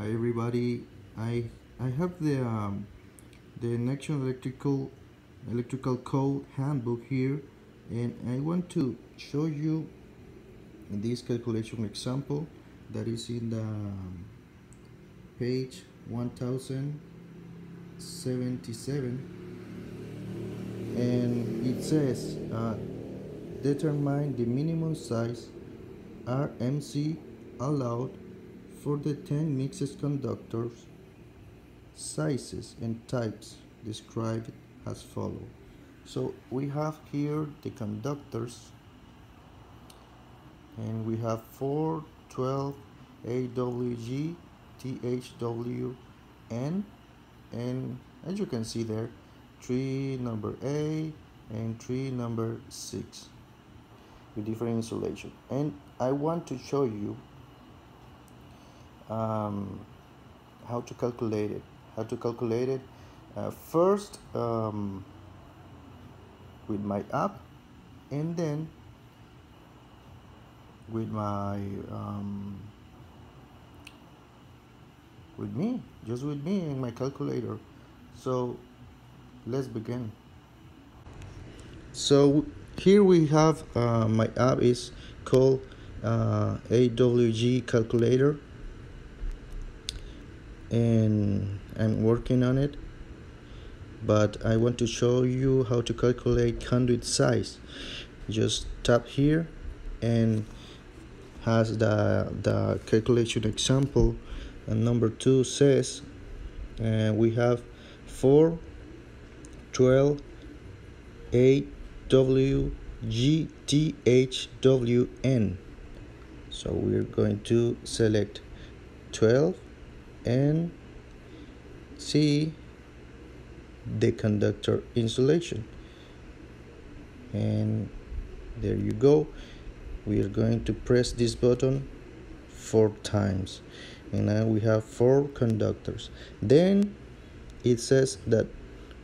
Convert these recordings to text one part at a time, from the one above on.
Hi everybody. I I have the um, the Nexion electrical electrical code handbook here, and I want to show you this calculation example that is in the um, page 1077 and it says uh, determine the minimum size RMC allowed for the 10 mixed conductors sizes and types described as follow. So we have here the conductors and we have 4 12 AWG THWN and as you can see there tree number A and tree number 6 with different insulation. And I want to show you um, how to calculate it how to calculate it. Uh, first um, with my app and then with my um, with me just with me and my calculator. So let's begin. So here we have uh, my app is called uh, AWG calculator and I'm working on it. But I want to show you how to calculate conduit size. Just tap here and has the the calculation example. And number two says uh, we have 4 12 A W G T H W N. So we're going to select 12 and see the conductor insulation. And there you go. We are going to press this button four times. And now we have four conductors. Then it says that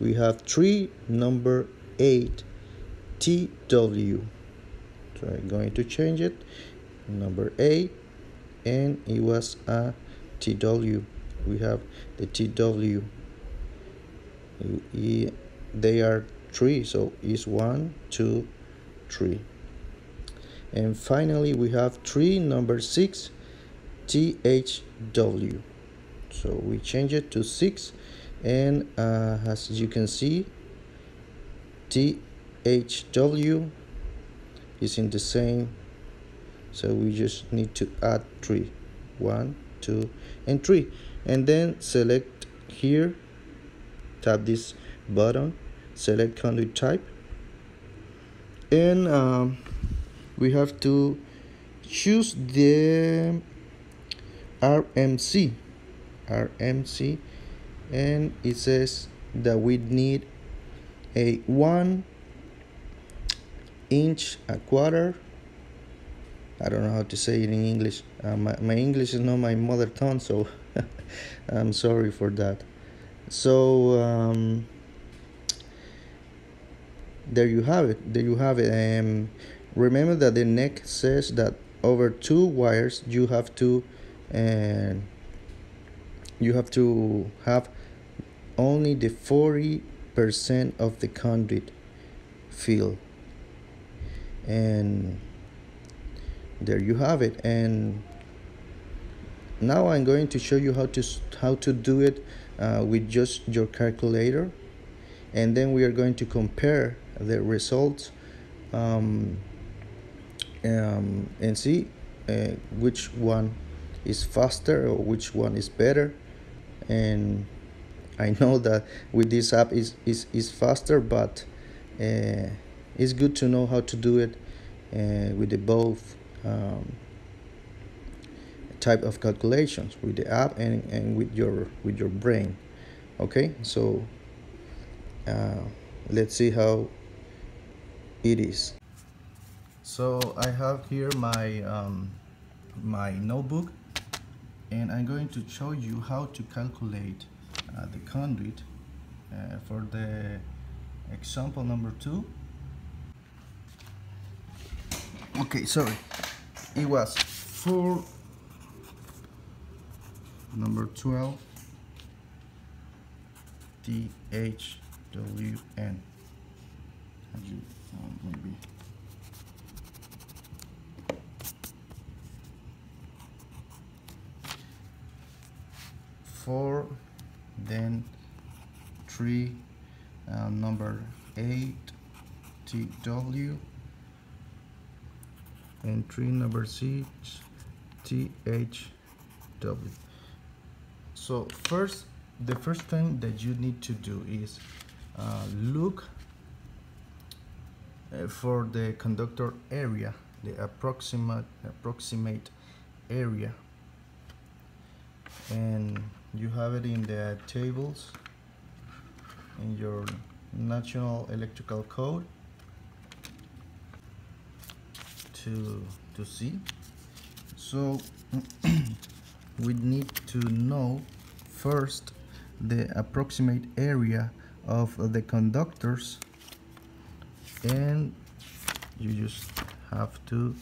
we have three number eight TW so I'm going to change it. Number eight and it was a TW we have the TW they are three so is one two three. And finally we have three number six THW so we change it to six and uh, as you can see THW is in the same so we just need to add three. One two and three and then select here tap this button select conduit type. And um, we have to choose the RMC RMC and it says that we need a one inch a quarter I don't know how to say it in English. Uh, my, my English is not my mother tongue, so I'm sorry for that. So um, there you have it. There you have it. Um, remember that the NEC says that over two wires you have to and uh, you have to have only the 40 percent of the conduit fill and there you have it. And now I'm going to show you how to how to do it uh, with just your calculator. And then we are going to compare the results um, um, and see uh, which one is faster or which one is better. And I know that with this app is is, is faster but uh, it's good to know how to do it uh, with the both um, type of calculations with the app and, and with your with your brain okay? So uh, let's see how it is. So I have here my um, my notebook and I'm going to show you how to calculate uh, the conduit uh, for the example number two. Okay sorry it was 4 number 12 THWN as you um, maybe. Four then three uh, number eight TW three number six THW so first the first thing that you need to do is uh, look uh, for the conductor area the approximate approximate area. And you have it in the tables in your national electrical code to to see. So we need to know first the approximate area of the conductors. And you just have to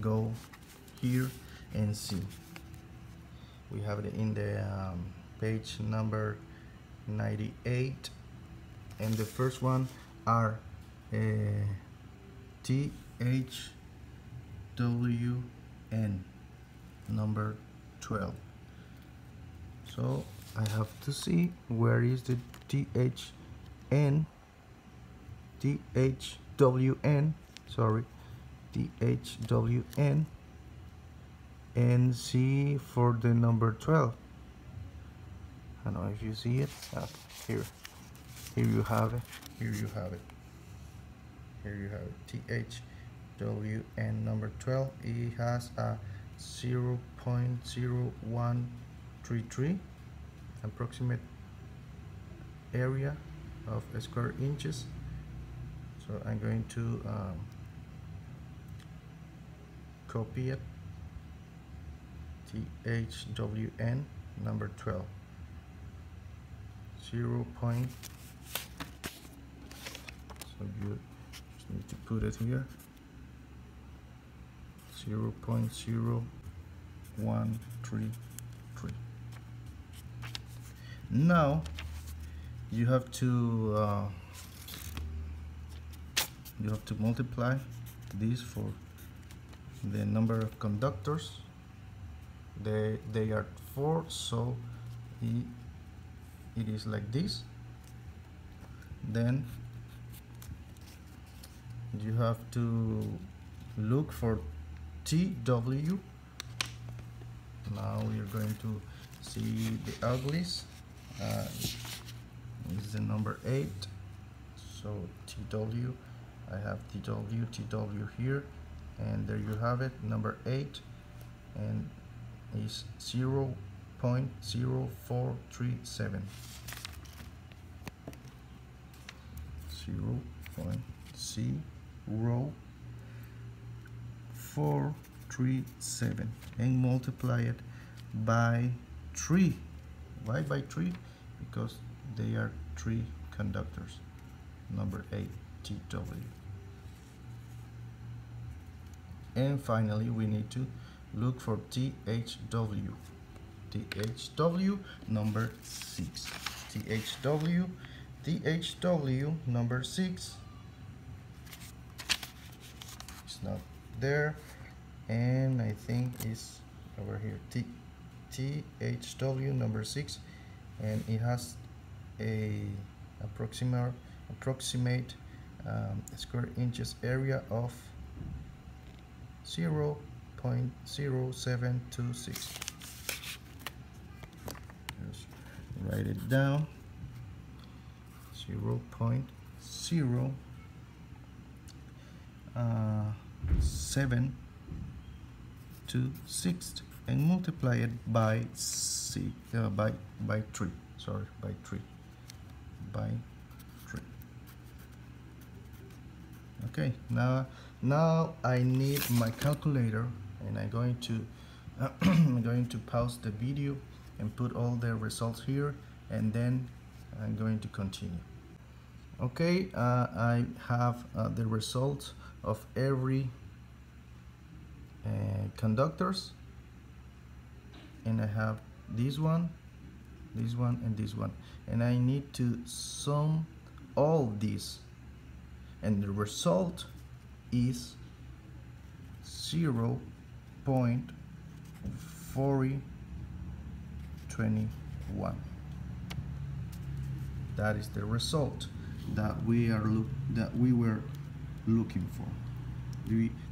go here and see. We have it in the um, page number 98 and the first one are uh, THWN number 12 so I have to see where is the THN sorry THWN and for the number 12 I don't know if you see it. Uh, here. Here you have it. Here you have it. Here you have it THWN number 12 it has a 0 0.0133 approximate area of square inches. So I'm going to um, copy it. THWN number 12 0 point so you just need to put it here 0 0.0133 now you have to uh, you have to multiply this for the number of conductors. They they are four so it, it is like this. Then you have to look for TW now we are going to see the uglies. Uh, this is the number 8 so TW I have TW TW here and there you have it number 8 and is 0 0.0437 0 0.0437 and multiply it by 3 why by 3 because they are three conductors. Number 8 TW and finally we need to look for THW THW number 6 THW THW number 6 it's not there. And I think it's over here. T THW number 6 and it has a approximate approximate um, square inches area of 0 0.0726 just write it down. 0 0.0 uh, 7 to 6 and multiply it by c uh, by by 3 sorry by 3 by 3 okay now now I need my calculator and I'm going to uh, I'm going to pause the video and put all the results here and then I'm going to continue. Okay uh, I have uh, the results of every uh, conductors. And I have this one this one and this one. And I need to sum all these. And the result is 0 0.4021 that is the result that we are look that we were looking for.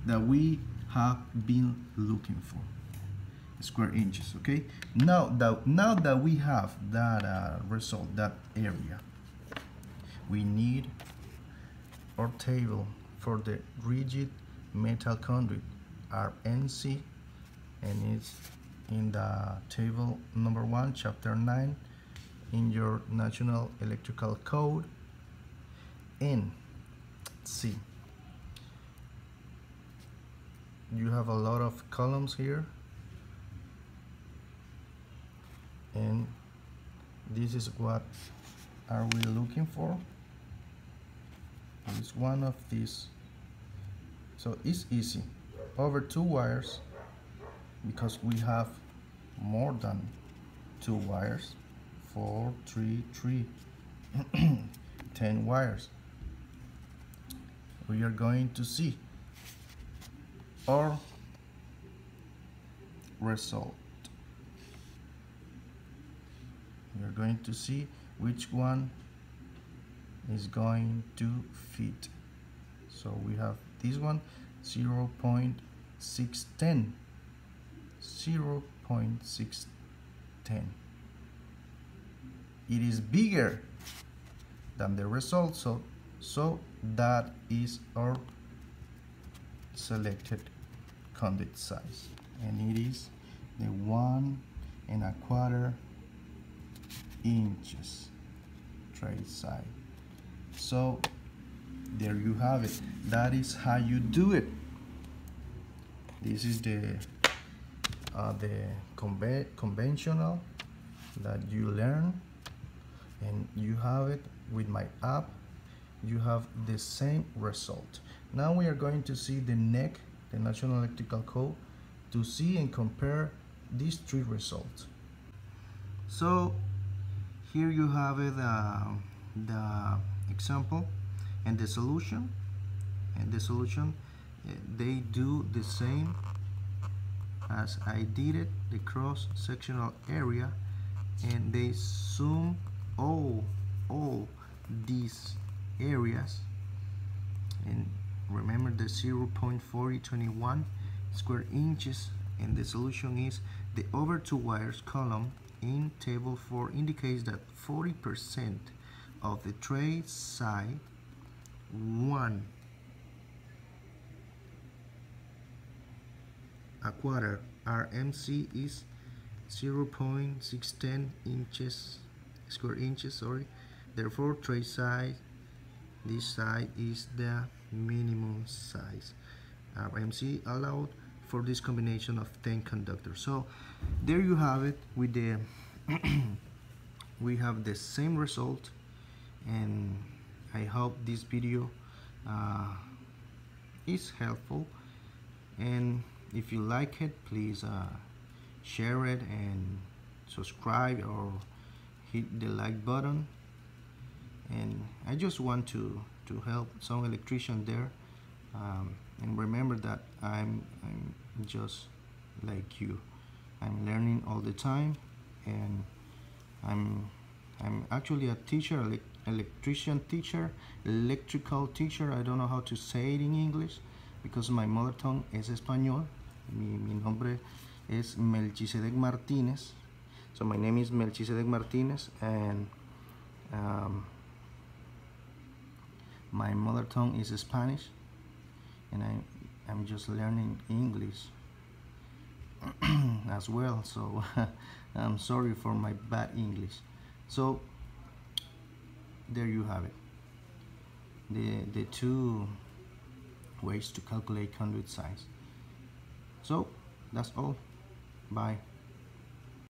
That we have been looking for. Square inches okay? Now that now that we have that uh, result that area we need our table for the rigid metal conduit RMC and it's in the table number one chapter 9 in your national electrical code see you have a lot of columns here. And this is what are we looking for? It's one of these. So it's easy. Over two wires because we have more than two wires. Four three three. Ten wires. We are going to see our result. We are going to see which one is going to fit. So we have this one 0 0.610 0 0.610 it is bigger than the result so so that is our selected conduit size. And it is the one and a quarter inches trade size. So there you have it. That is how you do it. This is the uh, the conve conventional that you learn. And you have it with my app. You have the same result. Now we are going to see the NEC the National Electrical Code to see and compare these three results. So here you have it uh, the example and the solution. And the solution uh, they do the same as I did it the cross sectional area and they zoom all all these areas and remember the 0.4021 square inches and the solution is the over two wires column in table 4 indicates that 40% of the trade size 1 a quarter. RMC is 0.610 inches square inches sorry. Therefore trade size this side is the minimum size. RMC allowed for this combination of 10 conductors so there you have it with the we have the same result and I hope this video uh, is helpful. And if you like it please uh, share it and subscribe or hit the like button I just want to to help some electrician there um, and remember that I'm, I'm just like you. I'm learning all the time and I'm I'm actually a teacher electrician teacher electrical teacher. I don't know how to say it in English because my mother tongue is español mi, mi nombre es Melchizedek Martinez. So my name is Melchizedek Martinez and um, my mother tongue is Spanish and I, I'm just learning English as well so I'm sorry for my bad English. So there you have it. The the two ways to calculate conduit size. So that's all. Bye